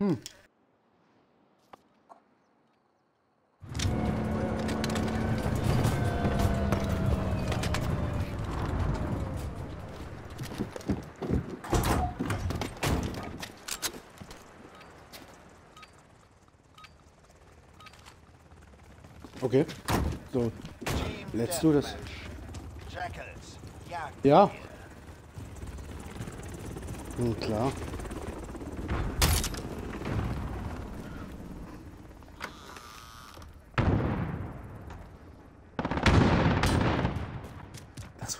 Hm. Okay. So, let's do this. Ja. Hm, klar.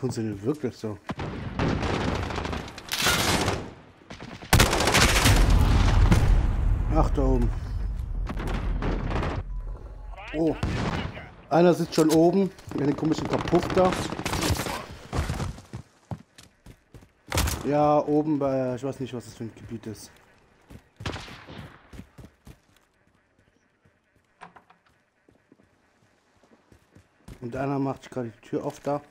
Funktioniert wirklich so. Ach, da oben. Oh. Einer sitzt schon oben in den komischen Kapuff da. Ja, oben bei, ich weiß nicht, was das für ein Gebiet ist. Und einer macht gerade die Tür auf da.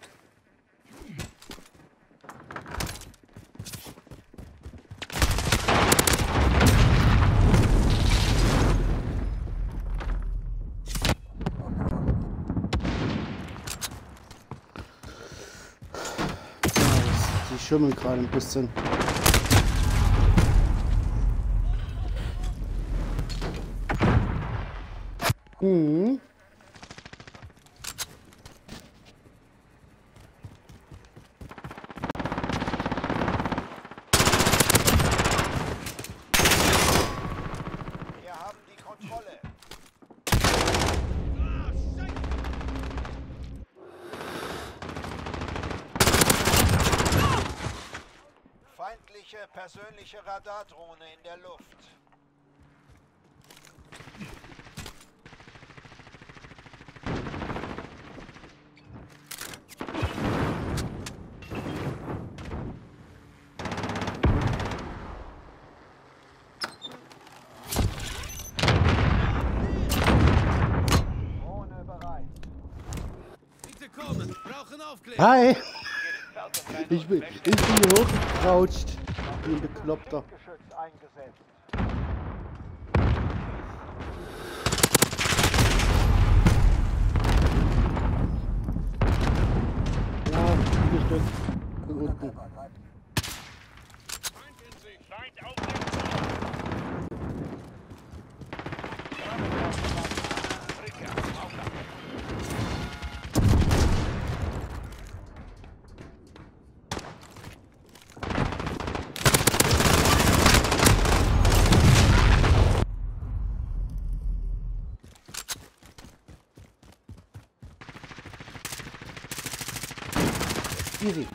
Die schimmeln gerade ein bisschen. Mhm. Wir haben die Kontrolle. Feindliche persönliche Radardrohne in der Luft. Drohne bereit. Bitte kommen, brauchen Aufklärung. Hi! Ich bin, ich bin hier hochgekrautscht. Wie ein Bekloppter. Ja, vier Stück. Von unten. Easy.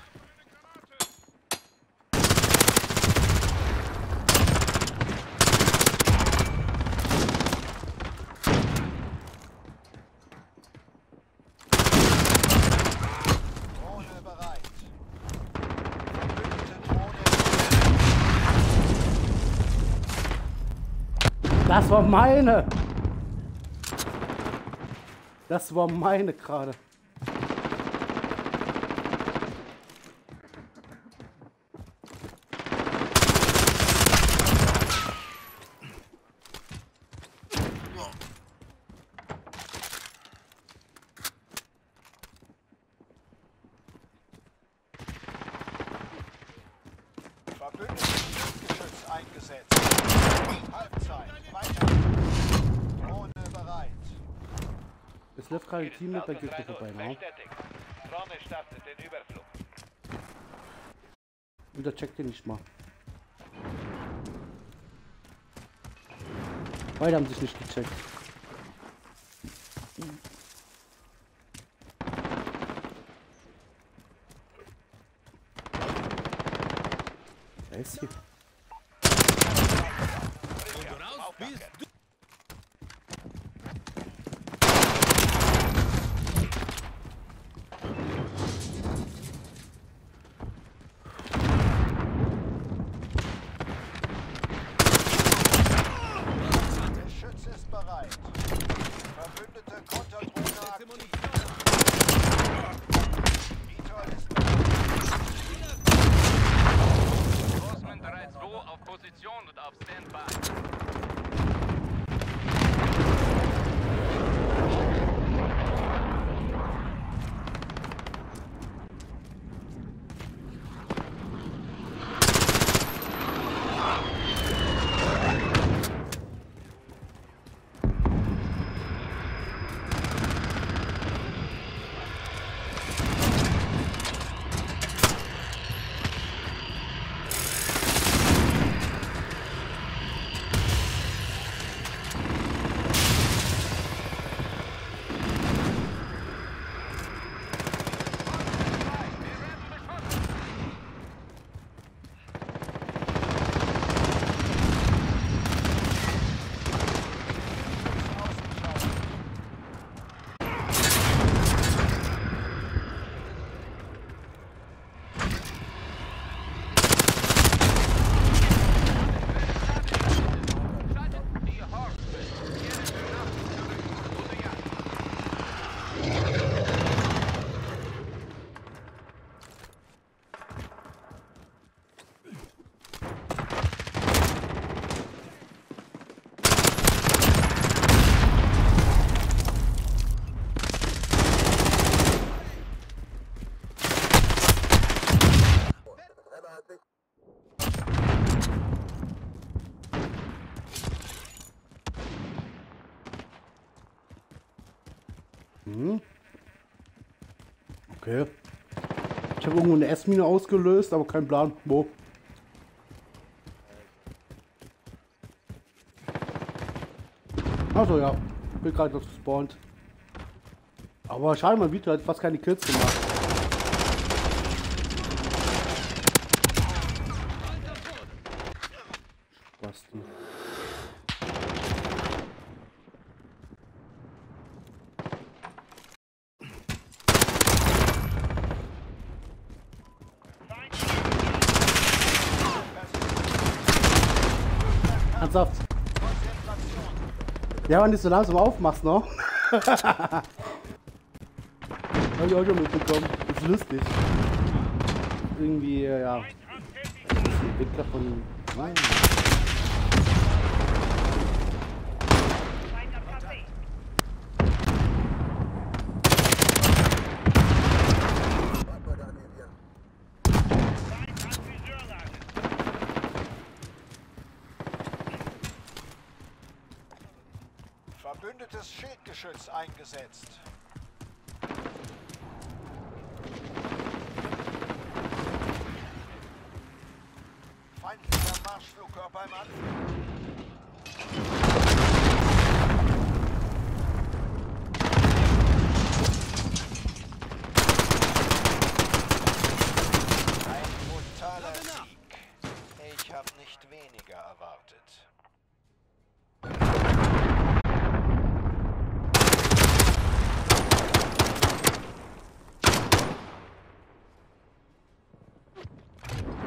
Das war meine. Das war meine gerade. Verbündetes Luftgeschütz eingesetzt. Halbzeit. Weiter. Drohne bereit. Es läuft gerade ein Team mit der Gegner vorbei. Ne? Und der checkt den nicht mal. Beide haben sich nicht gecheckt. Ist hier? Du? Geschütz ist bereit. Verbündete Konterdrohne aktiv. Stand by. Standby. Okay. Ich habe irgendwo eine S-Mine ausgelöst, aber kein Plan, wo. Achso, ja. Bin gerade noch gespawnt. Aber schade, mein Video hat fast keine Kills gemacht. Basti. Ernsthaft? Ja, wenn du so langsam aufmachst, ne? Hab ich auch schon mitbekommen. Ist lustig. Irgendwie, äh, ja. Das ist ein Entwickler von. Nein. Verbündetes Schildgeschütz eingesetzt. Feindlicher Marschflugkörper im Anflug.